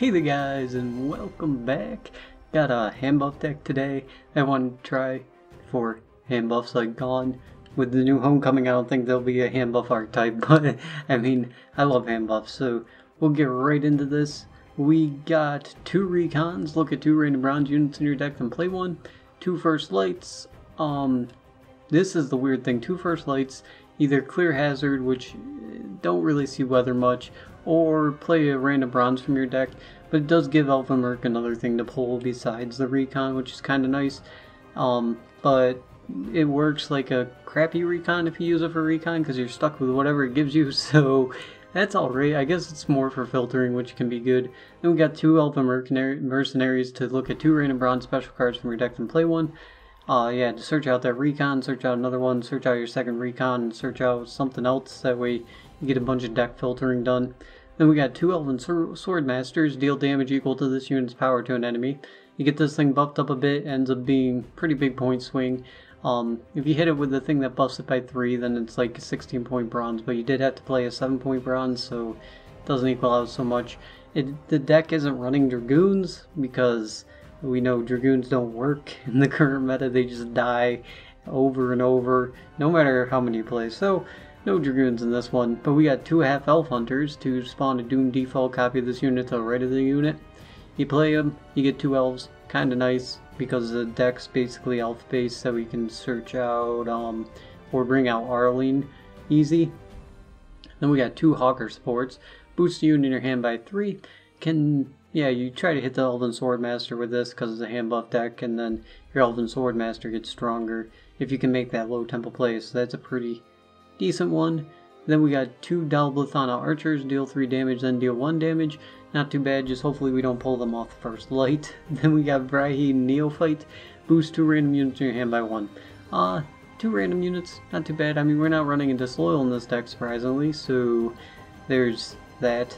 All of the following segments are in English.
Hey there guys and welcome back. Got a hand buff deck today I want to try for hand buffs like gone. With the new homecoming I don't think there'll be a hand buff archetype but I mean I love hand buffs so we'll get right into this. We got two recons, look at two random bronze units in your deck and play one. Two first lights, um this is the weird thing, two first lights, either clear hazard which don't really see weather much or play a random bronze from your deck, but it does give Elvenmerk another thing to pull besides the recon, which is kind of nice. Um, but it works like a crappy recon if you use it for recon because you're stuck with whatever it gives you, so that's alright. I guess it's more for filtering, which can be good. Then we got two Elven Mercenaries to look at two random bronze special cards from your deck and play one. Uh, yeah, to search out that recon, search out another one, search out your second recon, search out something else. That way you get a bunch of deck filtering done. Then we got two Elven Sword Masters, deal damage equal to this unit's power to an enemy. You get this thing buffed up a bit, ends up being pretty big point swing. Um, if you hit it with the thing that buffs it by 3, then it's like a 16 point bronze, but you did have to play a 7 point bronze, so it doesn't equal out so much. It, the deck isn't running Dragoons, because we know Dragoons don't work in the current meta, they just die over and over, no matter how many you play. So no Dragoons in this one, but we got two half-elf hunters to spawn a Doom default copy of this unit to the right of the unit. You play them, you get two elves, kinda nice, because the deck's basically elf-based, so we can search out, um, or bring out Aelirenn easy. Then we got two Hawker supports. boost the unit in your hand by three, can, yeah, you try to hit the Elven Swordmaster with this because it's a hand buff deck, and then your Elven Swordmaster gets stronger if you can make that low tempo play, so that's a pretty decent one. Then we got two Dol Blathanna archers, deal 3 damage, then deal 1 damage. Not too bad, just hopefully we don't pull them off the first light. Then we got Brahhi Neophyte, boost 2 random units in your hand by 1. Uh, 2 random units, not too bad. I mean, we're not running a Disloyal in this deck, surprisingly, so there's that.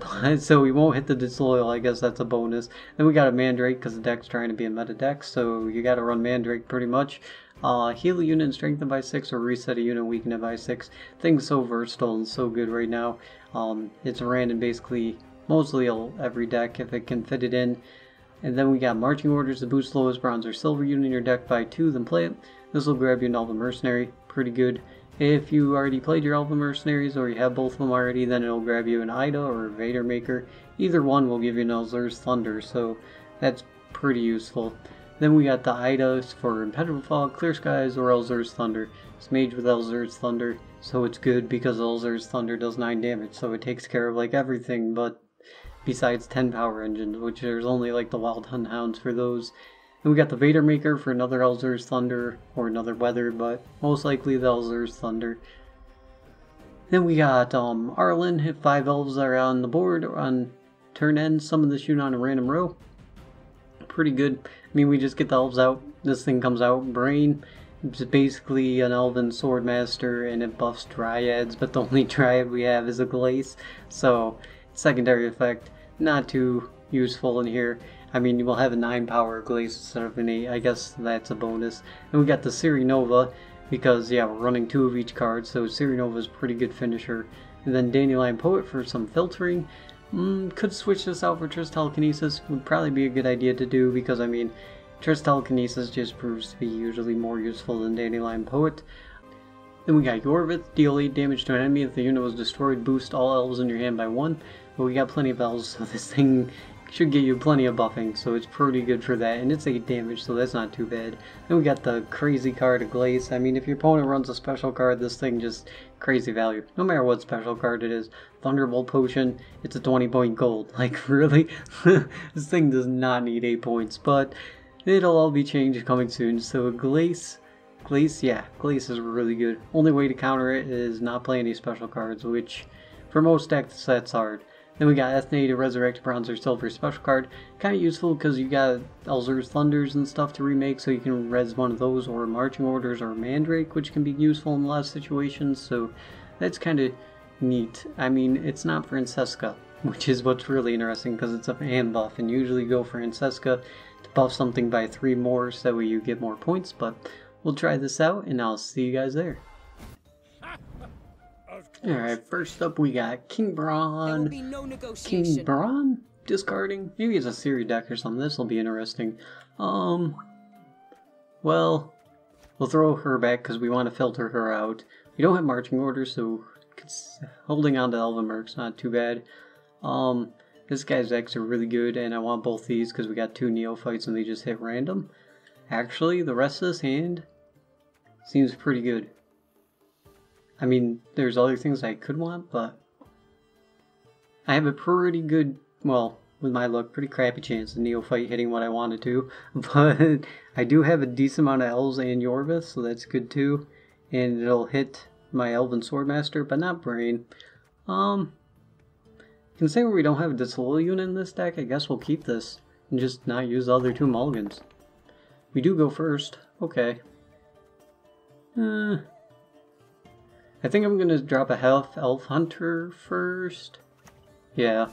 so we won't hit the Disloyal, I guess that's a bonus. Then we got a Mandrake, because the deck's trying to be a meta deck, so you gotta run Mandrake pretty much. Uh, heal a unit and strengthen by 6 or reset a unit and weaken it by 6. Thing's so versatile and so good right now. Um, it's random basically mostly every deck if it can fit it in. And then we got marching orders to boost lowest bronze or silver unit in your deck by 2, then play it. This will grab you an Elven Mercenary, pretty good. If you already played your Elven Mercenaries or you have both of them already, then it'll grab you an Ida or Vaedermakar. Either one will give you an Thunder, so that's pretty useful. Then we got the Idas for Impenetrable Fog, Clear Skies, or Alzur's Thunder. It's made with Alzur's Thunder, so it's good because Alzur's Thunder does 9 damage, so it takes care of like everything but besides 10 power engines, which there's only like the Wild Hunt Hounds for those. And we got the Vaedermakar for another Alzur's Thunder, or another Weather, but most likely the Alzur's Thunder. Then we got um, Aelirenn, if 5 elves are on the board on turn end, summon this unit on a random row pretty good. I mean, we just get the elves out. This thing comes out. Braenn. It's basically an elven swordmaster and it buffs dryads, but the only dryad we have is a glace. So, secondary effect, not too useful in here. I mean, we'll have a 9 power glaze instead of an 8. I guess that's a bonus. And we got the Ciri Nova, because, yeah, we're running two of each card, so Ciri Nova is pretty good finisher. And then Dandelion Poet for some filtering. Mm, could switch this out for Triss Telekinesis. Would probably be a good idea to do because, I mean, Triss Telekinesis just proves to be usually more useful than Dandelion Poet. Then we got Yorvith, deal 8 damage to an enemy if the unit was destroyed, boost all elves in your hand by 1. But we got plenty of elves, so this thing should get you plenty of buffing, so it's pretty good for that. And it's 8 damage, so that's not too bad. Then we got the crazy card of Glace. I mean, if your opponent runs a special card, this thing just crazy value. No matter what special card it is. Thunderbolt Potion, it's a 20 point gold. Like, really? this thing does not need 8 points, but it'll all be changed coming soon. So Glace, Glace, yeah, Glace is really good. Only way to counter it is not play any special cards, which for most decks that's hard. Then we got Eithne to resurrect bronze or silver special card. Kind of useful because you got Alzur's Thunders and stuff to remake, so you can res one of those, or Marching Orders or Mandrake, which can be useful in a lot of situations, so that's kind of neat. I mean, it's not Francesca, which is what's really interesting because it's a hand buff, and usually go for Francesca to buff something by three more so you get more points, but we'll try this out, and I'll see you guys there. Alright, first up we got King Bran. No King Bran? discarding. Maybe it's a Siri deck or something. This will be interesting. Um, well, we'll throw her back because we want to filter her out. We don't have marching orders, so holding on to Elven Elvenmerk's not too bad. Um, this guy's decks are really good, and I want both these because we got two neophytes and they just hit random. Actually, the rest of this hand seems pretty good. I mean, there's other things I could want, but I have a pretty good, well, with my luck, pretty crappy chance of Neophyte hitting what I wanted to. But I do have a decent amount of Elves and Yorvith, so that's good too. And it'll hit my Elven Swordmaster, but not Braenn. Um, considering we don't have a Disloyal unit in this deck, I guess we'll keep this and just not use the other two mulligans. We do go first. Okay. Uh, I think I'm going to drop a Half-Elf Hunter first. Yeah,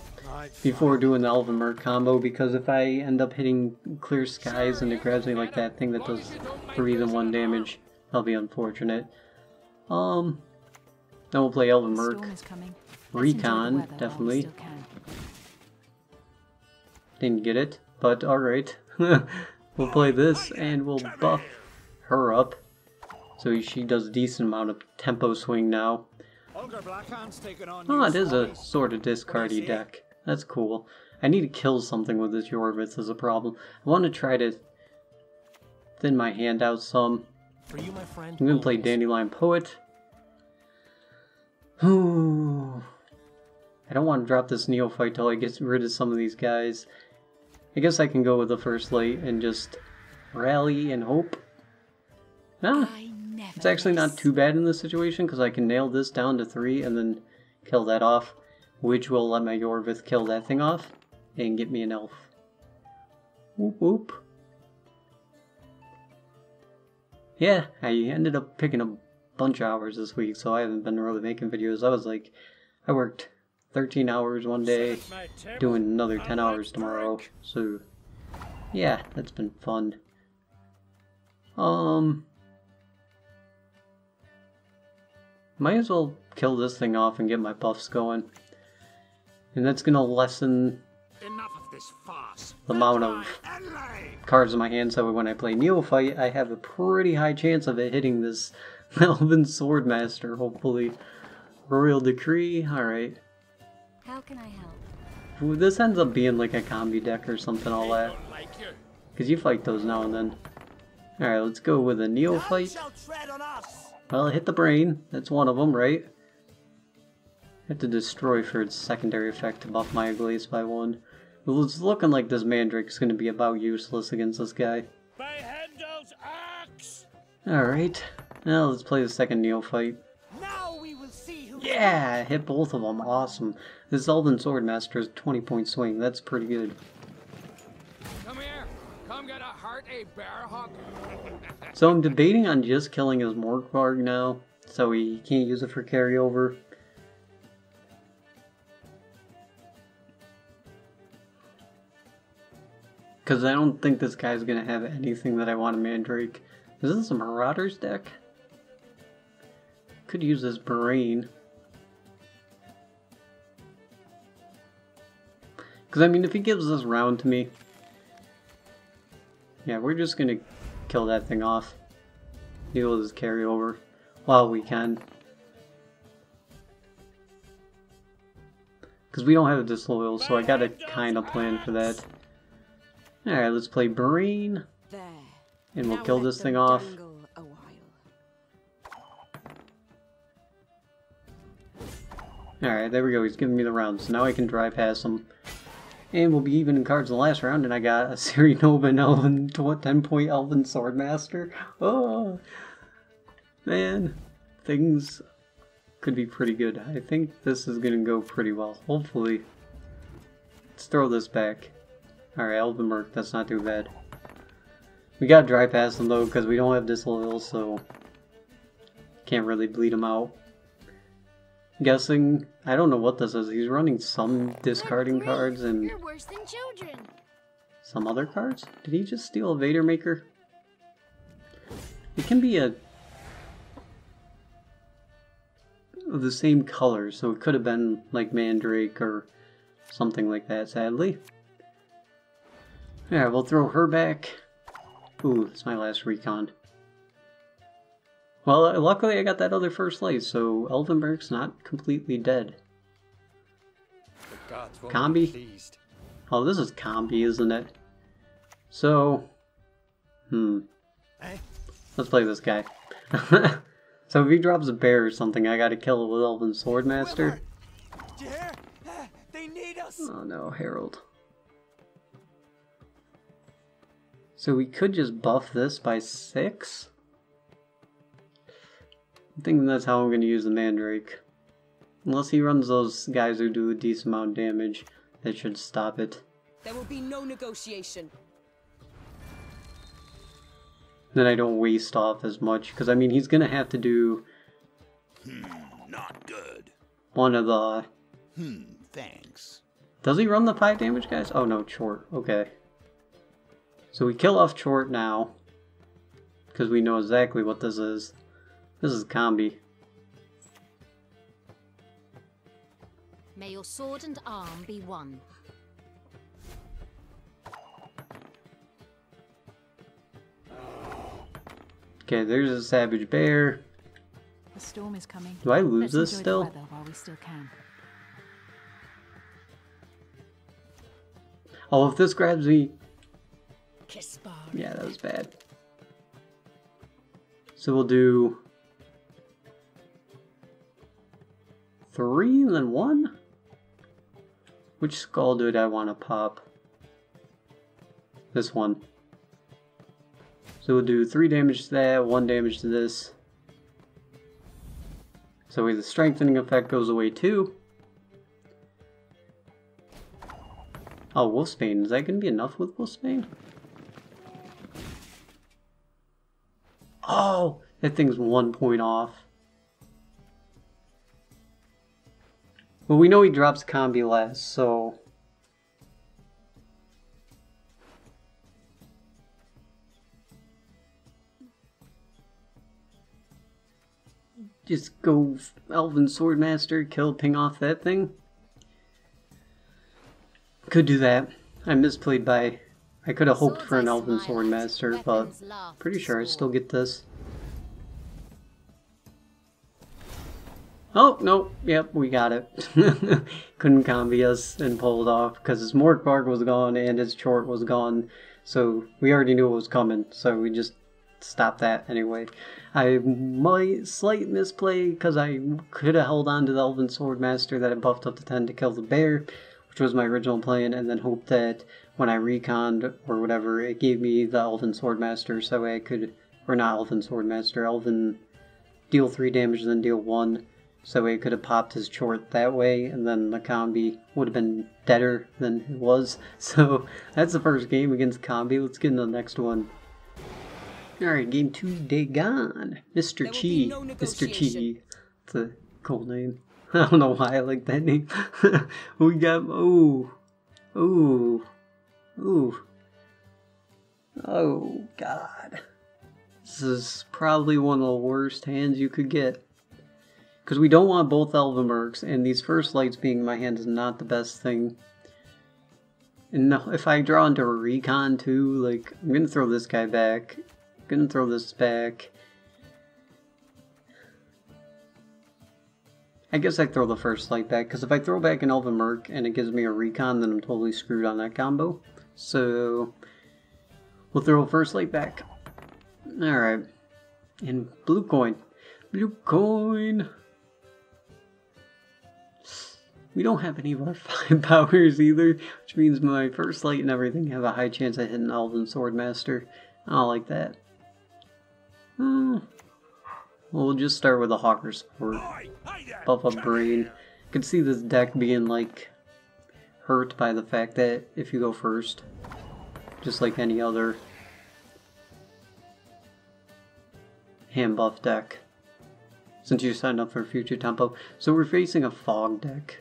before doing the Elvenmerk combo, because if I end up hitting clear skies and it grabs me like that thing that does 3 than 1 damage, that'll be unfortunate. Um, then we'll play Elvenmerk. Recon, definitely. Didn't get it, but alright. we'll play this and we'll buff her up. So she does a decent amount of tempo swing now. Oh, it is a sort of discardy deck. That's cool. I need to kill something with this Yorvith as a problem. I want to try to thin my hand out some. You, I'm going to play Dandelion Poet. Ooh. I don't want to drop this Neophyte till I get rid of some of these guys. I guess I can go with the first light and just rally and hope. Ah, it's actually not too bad in this situation because I can nail this down to three and then kill that off, which will let my Yorvith kill that thing off and get me an elf. Whoop whoop. Yeah, I ended up picking a bunch of hours this week, so I haven't been really making videos. I was like, I worked 13 hours one day, doing another 10 hours tomorrow, so yeah, that's been fun. Um, Might as well kill this thing off and get my buffs going. And that's gonna lessen the amount of cards in my hand so when I play Neophyte, I have a pretty high chance of it hitting this Elven Swordmaster, hopefully. Royal Decree, alright. How can I help? Ooh, this ends up being like a combi deck or something, all that. Because you fight those now and then. Alright, let's go with a Neophyte. Well, hit the Braenn. That's one of them, right? I Have to destroy for its secondary effect to buff my Glaze by one. Well, it's looking like this Mandrake's gonna be about useless against this guy. Alright, now let's play the second Neophyte. Now we will see who Yeah, hit both of them, awesome. This Elven Swordmaster is 20 point swing, that's pretty good. Come get a bear hug. So I'm debating on just killing his Morkvarg now, so he can't use it for carryover. Because I don't think this guy's going to have anything that I want a Mandrake. Is this a Marauders deck? Could use this Braenn. Because, I mean, if he gives this round to me... Yeah, we're just going to kill that thing off. Maybe we'll just carry over while we can. Because we don't have a disloyal, so I gotta kind of plan for that. Alright, let's play Braenn. And we'll kill this thing off. Alright, there we go. He's giving me the round, so now I can drive past him. And we'll be even in cards in the last round, and I got a Ciri and Elven, 10 point Elven Swordmaster. Oh, man, things could be pretty good. I think this is going to go pretty well, hopefully. Let's throw this back. Alright, Elvenmerk, that's not too bad. We got dry them though, because we don't have disloyal, so can't really bleed them out guessing. I don't know what this is. He's running some discarding cards and some other cards. Did he just steal a Vaedermakar? It can be a of the same color, so it could have been like Mandrake or something like that, sadly. Yeah, we'll throw her back. Ooh, it's my last recon. Well, uh, luckily I got that other first light, so Elvenberg's not completely dead. Combi? Oh, this is Combi, isn't it? So, hmm. Eh? Let's play this guy. so if he drops a bear or something, I gotta kill it with Elven Swordmaster. Did you hear? They need us. Oh no, Harold. So we could just buff this by six? I'm thinking that's how I'm gonna use the Mandrake. Unless he runs those guys who do a decent amount of damage, that should stop it. There will be no negotiation. Then I don't waste off as much, because I mean he's gonna have to do Not good. one of the... Hmm, thanks. Does he run the 5 damage guys? Oh no, Chort, okay. So we kill off Chort now, because we know exactly what this is. This is Combi. May your sword and arm be one. Okay, there's a Savage Bear. The storm is coming. Do I lose Let's this still? While we still can. Oh, if this grabs me... Kiss bar. Yeah, that was bad. So we'll do... Three and then one? Which skull did I want to pop? This one. So we'll do three damage to that, one damage to this. So the strengthening effect goes away too. Oh, Wolfsbane. Is that going to be enough with Wolfsbane? Oh, that thing's one point off. Well, we know he drops combi last, so... Just go Elven Swordmaster, kill, ping off that thing. Could do that. I misplayed by... I could have hoped for an Elven Swordmaster, but... Pretty sure I still get this. Oh, no, yep, we got it. Couldn't combi us and pull it off because his Morkvarg was gone and his Chort was gone. So we already knew it was coming, so we just stopped that anyway. I might slight misplay because I could have held on to the Elven Swordmaster that I buffed up to 10 to kill the bear, which was my original plan, and then hoped that when I reconned or whatever, it gave me the Elven Swordmaster so I could, or not Elven Swordmaster, Elven deal 3 damage and then deal 1. So he could have popped his chort that way, and then the combi would have been deader than it was. So that's the first game against combi. Let's get into the next one. Alright, game two, Dagon. Mr. There will be Chi. no Mr. Chi. It's a cool name. I don't know why I like that name. we got. Ooh. Ooh. Ooh. Oh, God. This is probably one of the worst hands you could get. Because we don't want both Elvenbergs, and these first lights being in my hand is not the best thing. And no, if I draw into a recon too, like, I'm gonna throw this guy back. I'm gonna throw this back. I guess I throw the first light back, because if I throw back an Elven Merc and it gives me a recon, then I'm totally screwed on that combo. So, we'll throw first light back. Alright. And blue coin. Blue coin. We don't have any of our five powers either, which means my first light and everything have a high chance of hitting Elven Swordmaster. I don't like that. Hmm. Well, we'll just start with the Hawker there. Buff up Braenn. here. can see this deck being like hurt by the fact that if you go first, just like any other hand buff deck, since you signed up for future tempo. So we're facing a fog deck.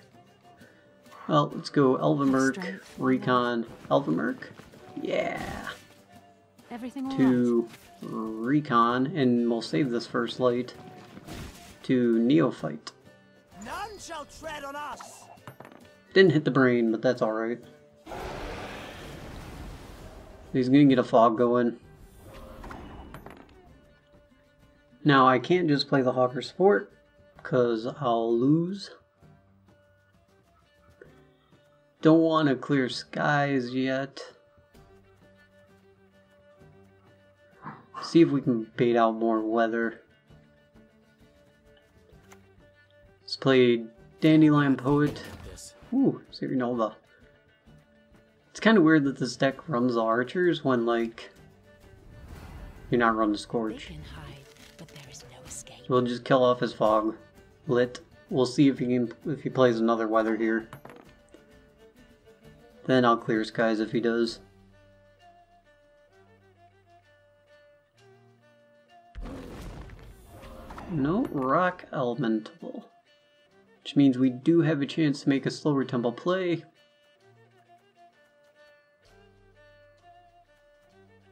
Well, let's go Elvenmerk, Recon, Elvenmerk. Yeah. Everything all right? To Recon, and we'll save this first light to Neophyte. None shall tread on us. Didn't hit the Braenn, but that's alright. He's gonna get a fog going. Now, I can't just play the Hawker Support, because I'll lose. Don't want to clear skies yet. See if we can bait out more weather. Let's play Dandelion Poet. Ooh, Nova. It's kind of weird that this deck runs the archers when, like, you're not running They Scourge. hide, but there is no. So we'll just kill off his fog. Lit. We'll see if he can if he plays another weather here. Then I'll clear skies if he does. No rock elemental. Which means we do have a chance to make a slower tempo play.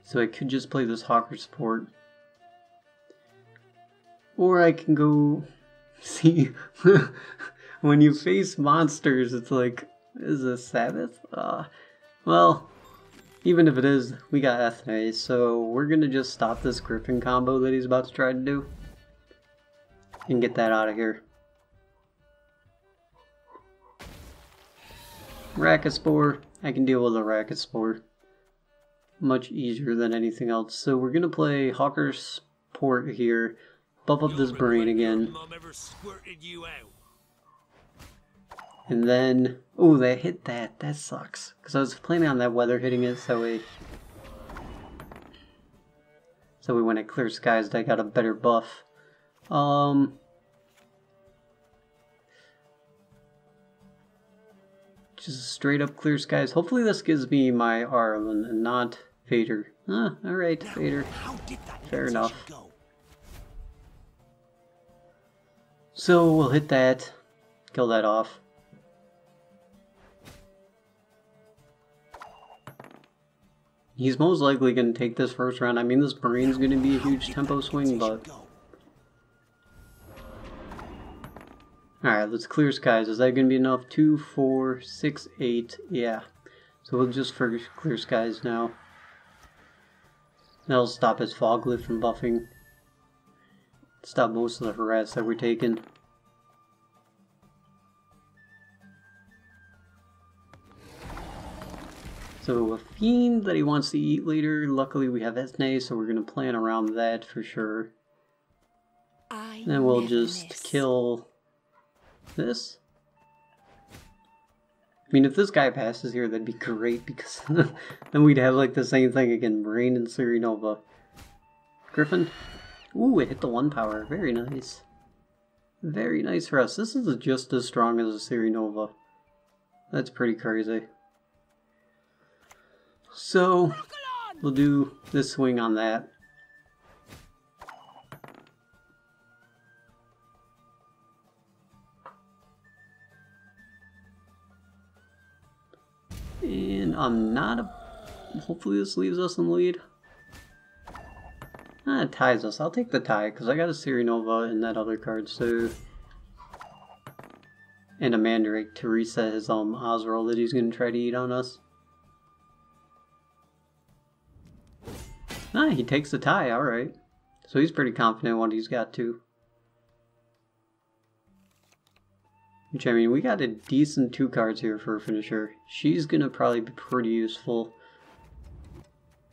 So I could just play this Hawker support. Or I can go see when you face monsters, it's like, is this Sabbath? Uh, well, even if it is, we got Eithne, so we're gonna just stop this Griffin combo that he's about to try to do. And get that out of here. Archespore, I can deal with a Archespore. Much easier than anything else. So we're gonna play Hawker Support here. Buff up this Braenn again. And then, oh, they hit that. That sucks. Because I was planning on that weather hitting it, so we... So we went at Clear Skies, I got a better buff. Um... Just straight up Clear Skies. Hopefully this gives me my Aelirenn and not Vader. Ah, alright, Vader. How did that Fair enough. So we'll hit that. Kill that off. He's most likely going to take this first round. I mean, this Marine's going to be a huge tempo swing, but... Alright, let's clear skies. Is that going to be enough? Two, four, six, eight. Yeah. So we'll just clear skies now. That'll stop his fog lift from buffing. Stop most of the harass that we're taking. So a fiend that he wants to eat later. Luckily we have Eithne, so we're gonna plan around that for sure. I Then we'll just miss. kill this. I mean, if this guy passes here, that'd be great because then we'd have like the same thing again. Braenn and Ciri Nova. Griffin. Ooh, it hit the one power. Very nice. Very nice for us. This is just as strong as a Ciri Nova. That's pretty crazy. So, we'll do this swing on that. And I'm not a... Hopefully this leaves us in the lead. Ah, it ties us. I'll take the tie, because I got a Ciri Nova in that other card, so... And a Mandrake to reset his um Oswald that he's going to try to eat on us. Ah, he takes the tie, alright. So he's pretty confident what he's got too. Which I mean, we got a decent two cards here for a finisher. She's gonna probably be pretty useful.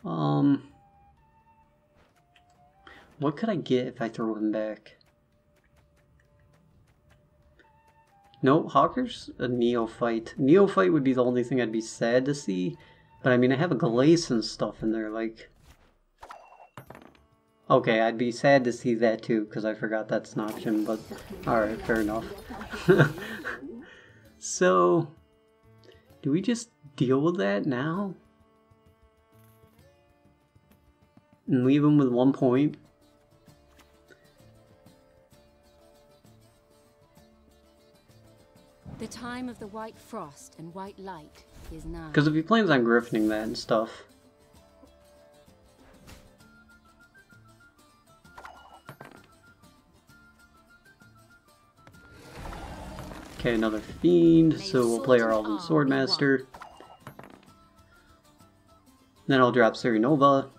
Um, what could I get if I throw him back? No, Hawker's a neophyte. Neophyte would be the only thing I'd be sad to see. But I mean, I have a Glace and stuff in there, like... Okay, I'd be sad to see that too, because I forgot that's an option, but alright, fair enough. so, do we just deal with that now? And leave him with one point? The time of the white frost and white light is now. Because if he plans on griffining that and stuff, Okay, another Fiend, so we'll play our Elven arm Sword be one. Master. Then I'll drop Ciri Nova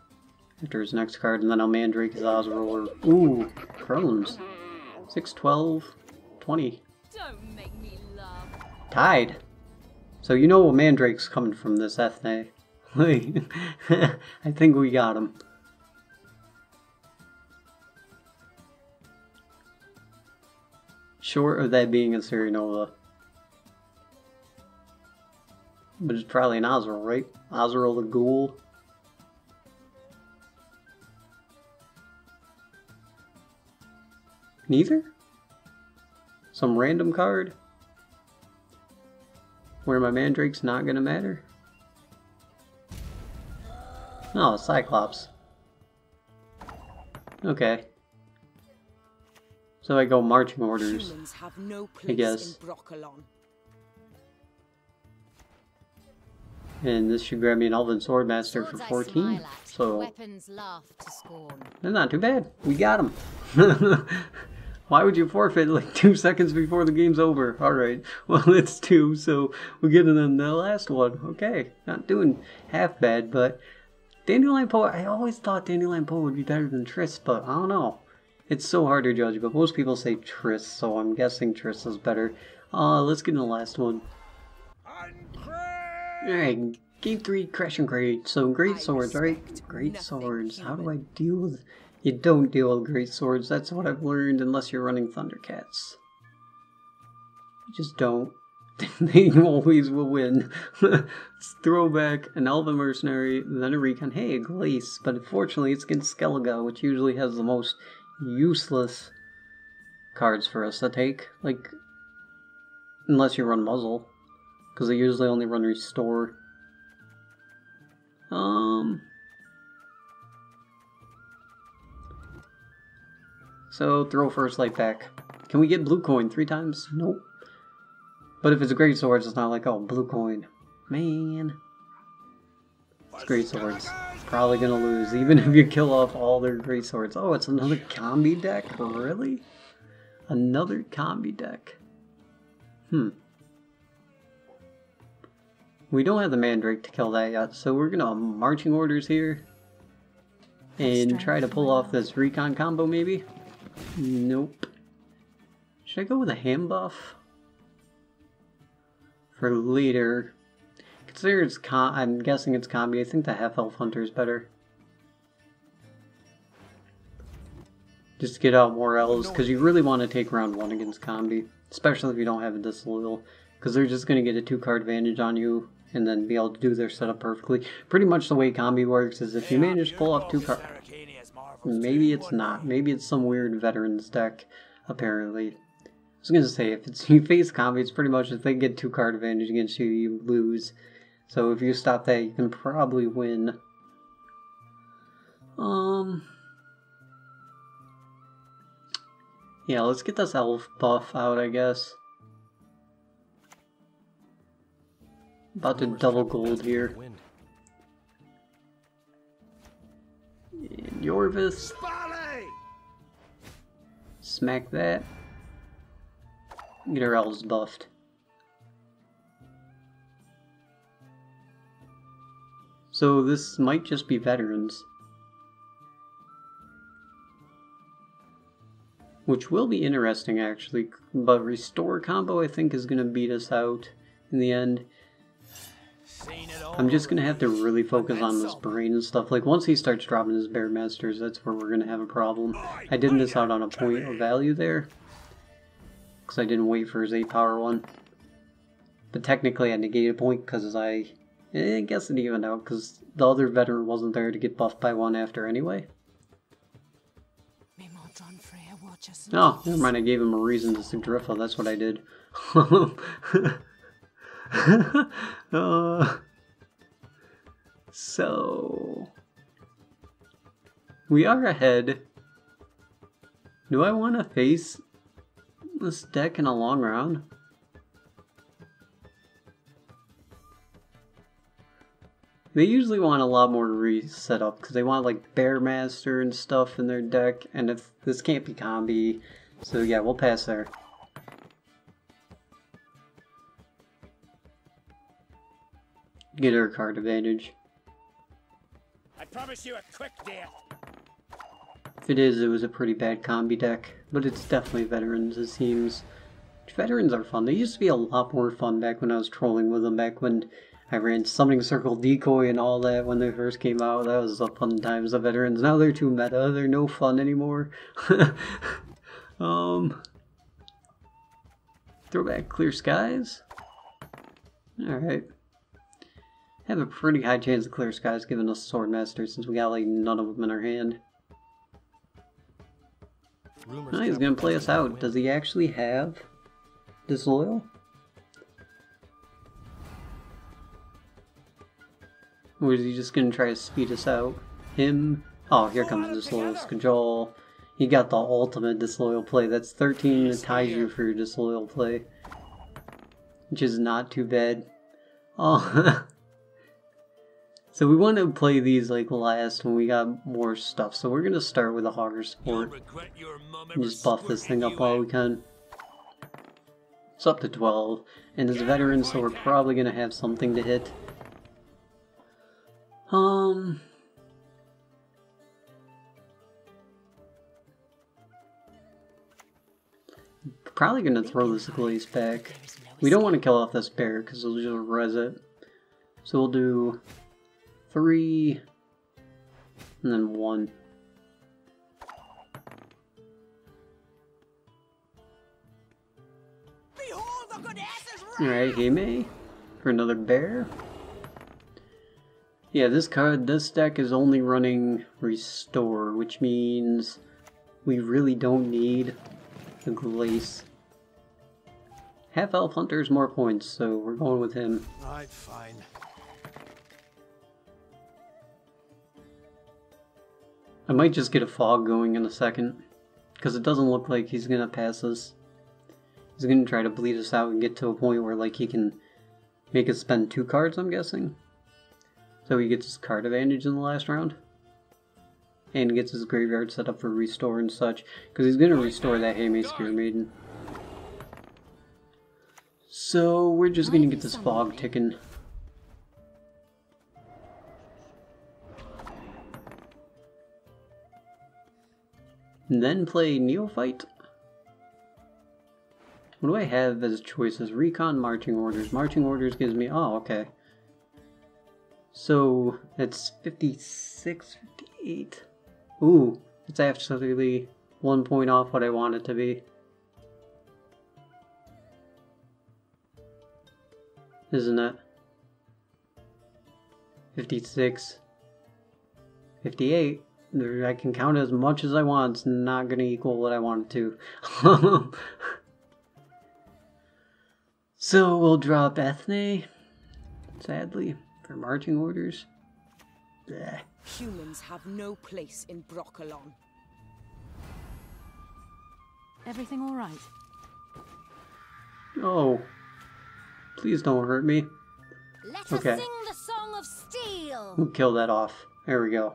after his next card, and then I'll Mandrake his Ozroller. Ooh, Crones. 6, 12, 20. Don't make me laugh. Tied. So you know Mandrake's coming from this Eithne. I think we got him. Short of that being a Ciri Nova. But it's probably an Ozzrel, right? Ozzrel the Ghoul. Neither? Some random card? Where my Mandrake's not gonna matter? Oh, Cyclops. Okay. So I go marching orders. No place guess. And this should grab me an Elven Swordmaster for 14. So weapons laugh to scorn. That's not too bad. We got him. Why would you forfeit like two seconds before the game's over? Alright, well, it's two, so we're getting in the last one. Okay, not doing half bad, but Dandelion Poet, I always thought Dandelion Poet would be better than Triss, but I don't know. It's so hard to judge, but most people say Triss, so I'm guessing Triss is better. Uh, let's get in the last one. Alright, game three, Crach an Craite. So, great swords, right? Great swords. How do I deal with. You don't deal with great swords. That's what I've learned, unless you're running Thundercats. You just don't. they always will win. Let's throw back an Elven Mercenary, then a Recon. Hey, a Glace. But unfortunately, it's against Skellige, which usually has the most useless cards for us to take. Like, unless you run Muzzle because they usually only run restore. Um. So throw first light back. Can we get blue coin three times? Nope. But if it's a great swords, it's not like oh blue coin, man. It's great swords. Probably gonna lose even if you kill off all their great swords. Oh, it's another combi deck. Really? Another combi deck. Hmm. We don't have the Mandrake to kill that yet, so we're gonna marching orders here. And try to pull off this recon combo maybe? Nope. Should I go with a ham buff? For later. Consider it's con I'm guessing it's combi. I think the half elf hunter is better. Just to get out more elves, because you really want to take round one against combi. Especially if you don't have a disloyal. Because they're just going to get a two card advantage on you and then be able to do their setup perfectly. Pretty much the way combi works is if you manage to pull off two cards. Maybe it's not. Maybe it's some weird veterans deck, apparently. I was gonna say, if it's you face combi, it's pretty much if they get two card advantage against you, you lose. So if you stop that, you can probably win. Um. Yeah, let's get this elf buff out, I guess. About to double gold here. And Yorvis. Smack that. Get our elves buffed. So this might just be veterans. Which will be interesting actually, but restore combo I think is going to beat us out in the end. I'm just gonna have to really focus on this Braenn and stuff. Like once he starts dropping his bear masters, that's where we're gonna have a problem. I did miss out on a point of value there because I didn't wait for his eight power one. But technically, I negated a point because I, I guess it evened out because the other veteran wasn't there to get buffed by one after anyway. May Mordron Freya watch us. Oh, never mind. I gave him a reason to Sigdrifa. That's what I did. uh, so we are ahead. Do I want to face this deck in a long round? They usually want a lot more to reset up because they want like Bear Master and stuff in their deck, and if this can't be combi, so yeah, we'll pass there. Get our card advantage. I promise you a quick death. If it is, it was a pretty bad combi deck, but it's definitely veterans, it seems. Veterans are fun. They used to be a lot more fun back when I was trolling with them, back when I ran Summoning Circle Decoy and all that when they first came out. That was the fun times of veterans. Now they're too meta, they're no fun anymore. um, Throwback Clear Skies? Alright. Have a pretty high chance of Clear Skies giving us Swordmaster since we got like none of them in our hand. Rumors he's gonna play us out. Does he actually have Disloyal? Or is he just gonna try to speed us out? Him? Oh, here comes Disloyal Control. He got the ultimate Disloyal play. That's 13 that ties you for your Disloyal play. Which is not too bad. Oh. so we want to play these like last when we got more stuff. So we're gonna start with a Hogger You'll Sport. regret your mum and just buff this thing up while we can. It's up to 12, and it's a veteran, so we're probably gonna have something to hit. Um. Probably gonna throw this glaze back. We don't want to kill off this bear because it'll just res it. So we'll do three and then one. Behold the good asses Alright, Hime for another bear. Yeah, this card, this deck is only running Restore, which means we really don't need the Glace. Half Elf Hunter's more points, so we're going with him. Right, fine. I might just get a fog going in a second, because it doesn't look like he's gonna pass us. He's gonna try to bleed us out and get to a point where like he can make us spend two cards, I'm guessing. So he gets his card advantage in the last round. And gets his graveyard set up for restore and such, because he's gonna restore that Heymaey Spear Maiden. So we're just gonna get this fog ticking. And then play Neophyte. What do I have as choices? Recon, Marching Orders. Marching Orders gives me... Oh, okay. So, that's 56, 58. Ooh, it's absolutely one point off what I want it to be. Isn't it? 56. 58. I can count as much as I want. It's not going to equal what I want it to. so we'll drop Eithne, sadly, for marching orders. Bleh. Humans have no place in Brokilon. Everything all right? Oh, please don't hurt me. Let Okay. us sing the song of steel. We'll kill that off. There we go.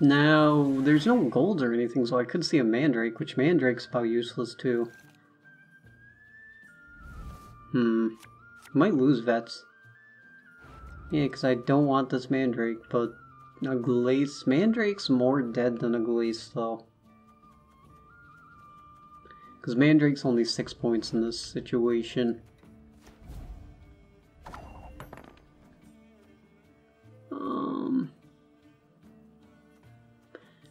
Now, there's no golds or anything, so I could see a Mandrake, which Mandrake's about useless too. Hmm. Might lose vets. Yeah, because I don't want this Mandrake, but a Glace. Mandrake's more dead than a Glace, though. Because Mandrake's only six points in this situation. Um,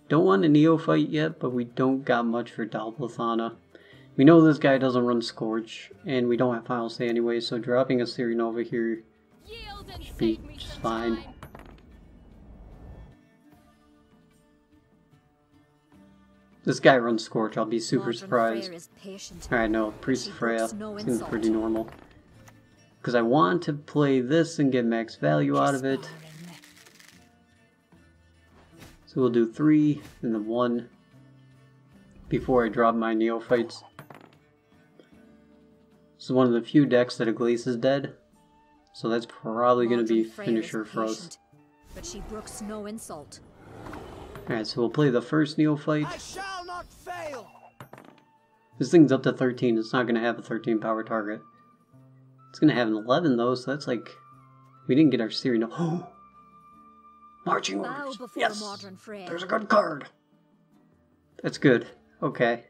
don't want a neophyte yet, but we don't got much for Dol Blathanna. We know this guy doesn't run Scorch, and we don't have Final Say anyway, so dropping a Nova here should be just fine. time. This guy runs Scorch, I'll be super surprised. Alright, no, Priest of Freya no seems pretty normal. Because I want to play this and get max value out of it. So we'll do three and then one before I drop my neophytes. This is one of the few decks that a Glace is dead. So that's probably going to be Mordred Freyr is finisher for us. But she brooks no insult. Alright, so we'll play the first neophyte. I shall not fail. This thing's up to 13. It's not going to have a 13 power target. It's going to have an 11 though, so that's like... We didn't get our Siri no. Oh! Marching Bow orders! before Yes! modern. There's a good card! That's good. Okay.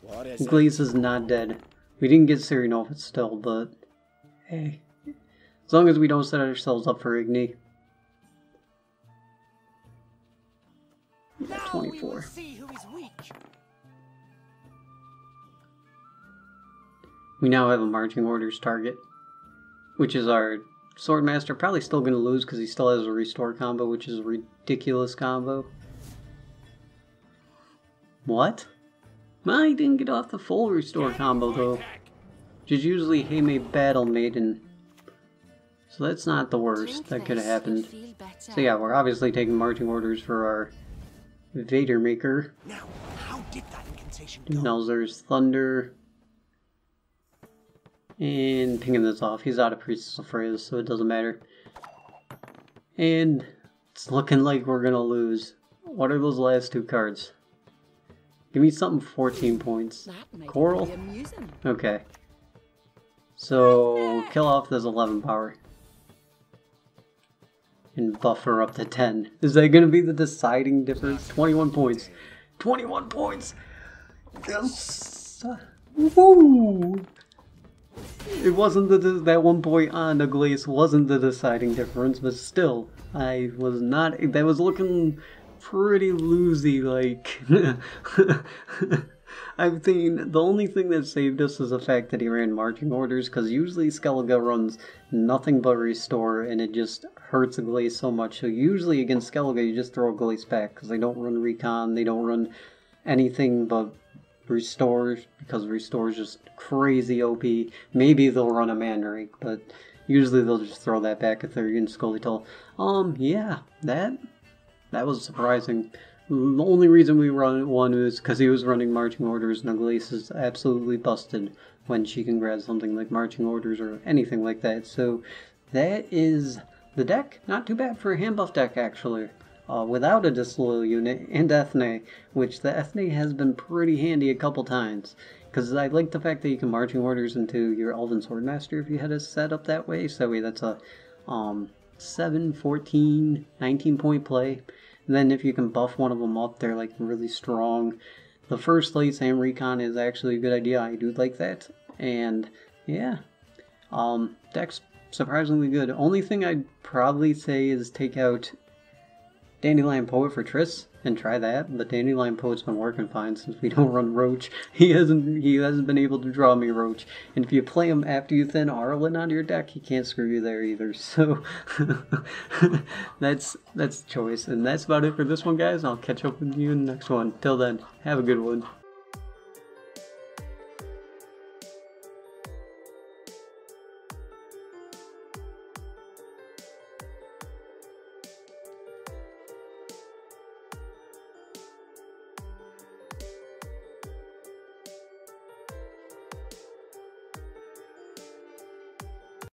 What is? Glaze is not dead. We didn't get Ciri Nova still, but... Hey. As long as we don't set ourselves up for Igni. We 24. see who is weak. We now have a marching orders target, which is our Swordmaster. Probably still going to lose because he still has a restore combo, which is a ridiculous combo. What? I didn't get off the full restore combo though. Which is usually Heymaey Battle Maiden. So that's not the worst that could have happened. So yeah, we're obviously taking marching orders for our Vaedermakar. Now, how did that incantation go? Alzur's Thunder. And pinging this off. He's out of Priestess of Freya, so it doesn't matter. And it's looking like we're gonna lose. What are those last two cards? Give me something 14 points. Coral? Okay. So kill off this 11 power. And buffer up to 10. Is that gonna be the deciding difference? 21 points. 21 points! Yes! Woo! It wasn't the that one point on the Aglais wasn't the deciding difference, but still, I was not. That was looking pretty loosey. Like, I'm thinking the only thing that saved us is the fact that he ran marching orders, because usually Skellige runs nothing but restore, and it just hurts Aglais so much. So usually against Skellige, you just throw Aglais back, because they don't run recon, they don't run anything but restore because restore is just crazy OP. Maybe they'll run a Mandrake, but usually they'll just throw that back if they're in Scoia'tael. Um, yeah, that that was surprising. The only reason we run one is because he was running marching orders, and Glace is absolutely busted when she can grab something like marching orders or anything like that. So that is the deck. Not too bad for a hand buff deck, actually uh, without a disloyal unit and Eithne, which the Eithne has been pretty handy a couple times. Because I like the fact that you can marching orders into your Elven Swordmaster if you had it set up that way. So that's a um, 7, 14, 19 point play. And then if you can buff one of them up, they're like really strong. The first late Sam Recon is actually a good idea. I do like that. And yeah, um, deck's surprisingly good. Only thing I'd probably say is take out Dandelion Poet for Triss and try that. But Dandelion Poet's been working fine since we don't run Roach. He hasn't he hasn't been able to draw me Roach. And if you play him after you thin Aelirenn onto your deck, he can't screw you there either. So that's that's the choice. And that's about it for this one guys. I'll catch up with you in the next one. Till then, have a good one.